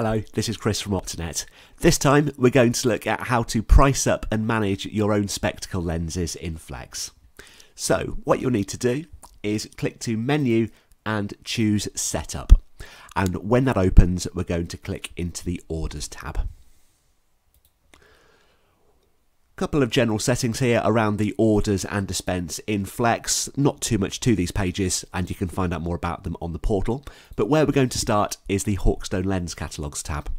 Hello, this is Chris from Optinet. This time we're going to look at how to price up and manage your own spectacle lenses in Flex. So, what you'll need to do is click to Menu and choose Setup. And when that opens, we're going to click into the Orders tab couple of general settings here around the orders and dispense in Flex. Not too much to these pages, and you can find out more about them on the portal. But where we're going to start is the Hawkstone Lens Catalogues tab.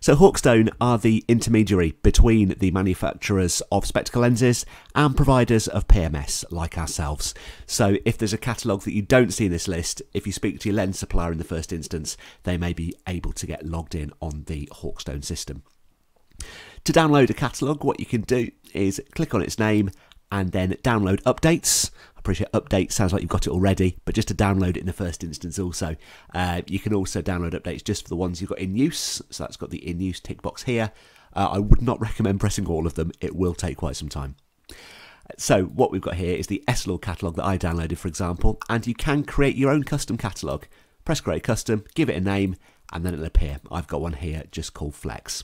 So Hawkstone are the intermediary between the manufacturers of spectacle lenses and providers of PMS like ourselves. So if there's a catalogue that you don't see in this list, if you speak to your lens supplier in the first instance, they may be able to get logged in on the Hawkstone system. To download a catalogue, what you can do is click on its name and then download updates. I appreciate updates sounds like you've got it already, but just to download it in the first instance also. Uh, you can also download updates just for the ones you've got in use. So that's got the in use tick box here. Uh, I would not recommend pressing all of them, it will take quite some time. So what we've got here is the Essilor catalogue that I downloaded, for example, and you can create your own custom catalogue. Press create custom, give it a name, and then it'll appear. I've got one here just called Flex.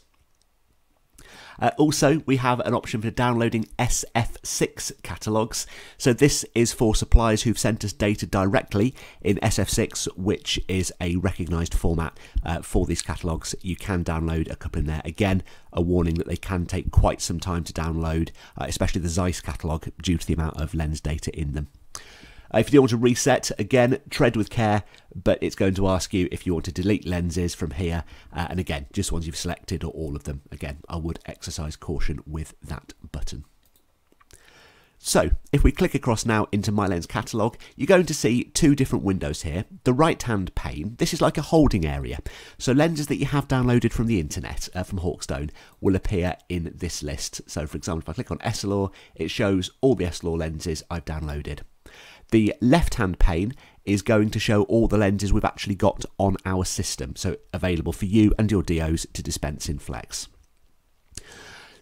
Uh, also, we have an option for downloading SF6 catalogues. So this is for suppliers who've sent us data directly in SF6, which is a recognised format uh, for these catalogues. You can download a couple in there. Again, a warning that they can take quite some time to download, uh, especially the Zeiss catalogue, due to the amount of lens data in them. Uh, if you do want to reset, again, tread with care, but it's going to ask you if you want to delete lenses from here. Uh, and again, just ones you've selected or all of them. Again, I would exercise caution with that button. So, if we click across now into My Lens catalogue, you're going to see two different windows here. The right-hand pane, this is like a holding area. So lenses that you have downloaded from the internet, uh, from Hawkstone, will appear in this list. So for example, if I click on Essilor, it shows all the Essilor lenses I've downloaded. The left hand pane is going to show all the lenses we've actually got on our system, so available for you and your DOs to dispense in Flex.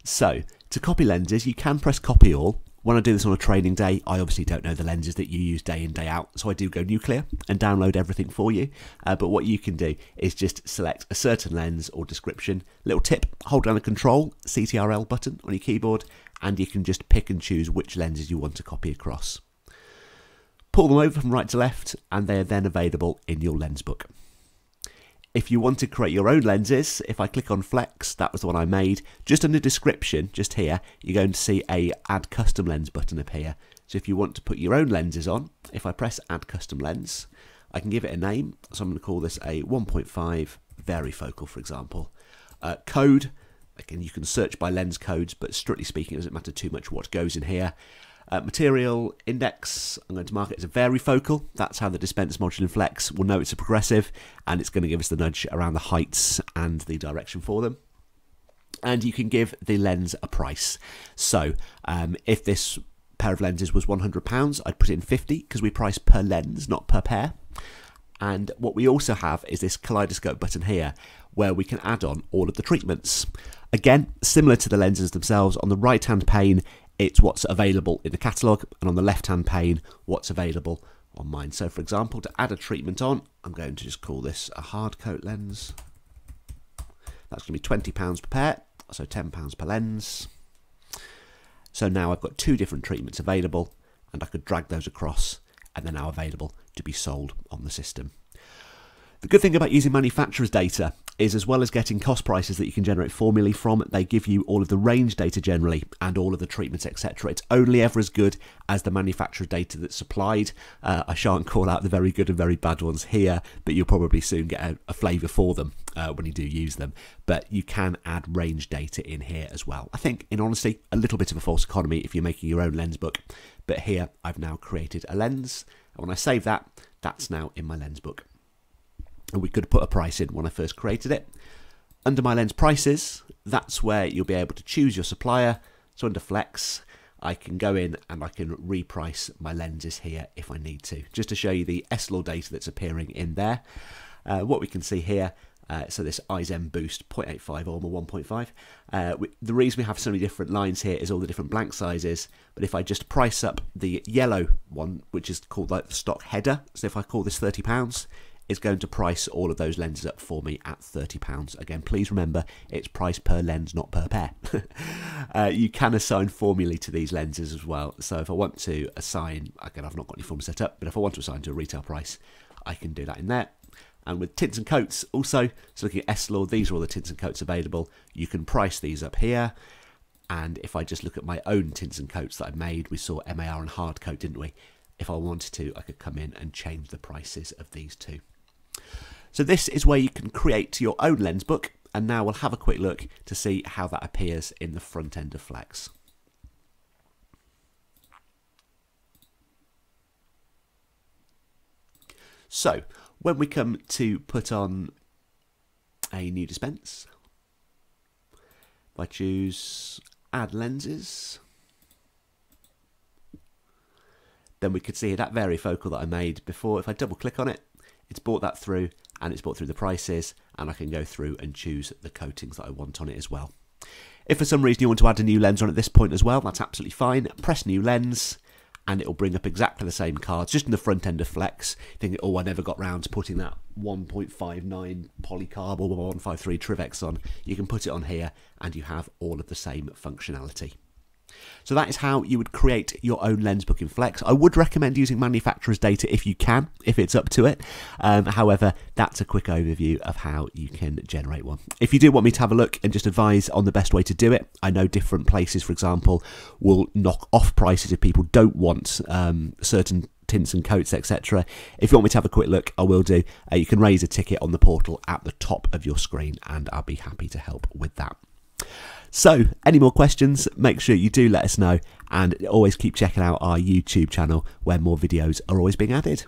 So, to copy lenses, you can press copy all. When I do this on a training day, I obviously don't know the lenses that you use day in, day out, so I do go nuclear and download everything for you. Uh, but what you can do is just select a certain lens or description. Little tip, hold down the control, CTRL button on your keyboard, and you can just pick and choose which lenses you want to copy across pull them over from right to left, and they are then available in your lens book. If you want to create your own lenses, if I click on Flex, that was the one I made, just under description, just here, you're going to see a Add Custom Lens button appear. So if you want to put your own lenses on, if I press Add Custom Lens, I can give it a name. So I'm going to call this a 1.5 varifocal, for example. Uh, code, again, you can search by lens codes, but strictly speaking, it doesn't matter too much what goes in here. Uh, material index, I'm going to mark it as a varifocal. That's how the dispense module in Flex will know it's a progressive, and it's going to give us the nudge around the heights and the direction for them. And you can give the lens a price. So um, if this pair of lenses was £100, I'd put in 50 because we price per lens, not per pair. And what we also have is this kaleidoscope button here where we can add on all of the treatments. Again, similar to the lenses themselves, on the right hand pane it's what's available in the catalogue, and on the left hand pane, what's available on mine. So, for example, to add a treatment on, I'm going to just call this a hard coat lens. That's going to be £20 per pair, so £10 per lens. So now I've got two different treatments available, and I could drag those across, and they're now available to be sold on the system. The good thing about using manufacturer's data is as well as getting cost prices that you can generate formulae from, they give you all of the range data generally and all of the treatments, etc. It's only ever as good as the manufacturer data that's supplied. Uh, I shan't call out the very good and very bad ones here, but you'll probably soon get a, a flavour for them uh, when you do use them. But you can add range data in here as well. I think, in honesty, a little bit of a false economy if you're making your own lens book. But here I've now created a lens, and when I save that, that's now in my lens book and we could put a price in when I first created it. Under my lens prices, that's where you'll be able to choose your supplier. So under flex, I can go in and I can reprice my lenses here if I need to, just to show you the Essilor data that's appearing in there. Uh, what we can see here, uh, so this Eyezen Boost 0.85 or 1.5. Uh, the reason we have so many different lines here is all the different blank sizes, but if I just price up the yellow one, which is called like the stock header, so if I call this £30, is going to price all of those lenses up for me at £30. Again, please remember it's price per lens, not per pair. uh, you can assign formulae to these lenses as well. So if I want to assign, again, I've not got any form set up, but if I want to assign to a retail price, I can do that in there. And with tints and coats, also, so looking at Essilor, these are all the tints and coats available. You can price these up here. And if I just look at my own tints and coats that I made, we saw MAR and hard coat, didn't we? If I wanted to, I could come in and change the prices of these two. So this is where you can create your own lens book. And now we'll have a quick look to see how that appears in the front end of Flex. So when we come to put on a new dispense, if I choose add lenses, then we could see that varifocal that I made before. If I double click on it, it's brought that through and it's brought through the prices and I can go through and choose the coatings that I want on it as well. If for some reason you want to add a new lens on at this point as well, that's absolutely fine. Press new lens and it'll bring up exactly the same cards, just in the front end of Flex. Think, oh, I never got round to putting that 1.59 polycarb or 153 Trivex on. You can put it on here, and you have all of the same functionality. So that is how you would create your own lens book in Flex. I would recommend using manufacturer's data if you can, if it's up to it. Um, however, that's a quick overview of how you can generate one. If you do want me to have a look and just advise on the best way to do it, I know different places, for example, will knock off prices if people don't want um, certain tints and coats, etc. If you want me to have a quick look, I will do. Uh, you can raise a ticket on the portal at the top of your screen, and I'll be happy to help with that. So, any more questions, make sure you do let us know and always keep checking out our YouTube channel where more videos are always being added.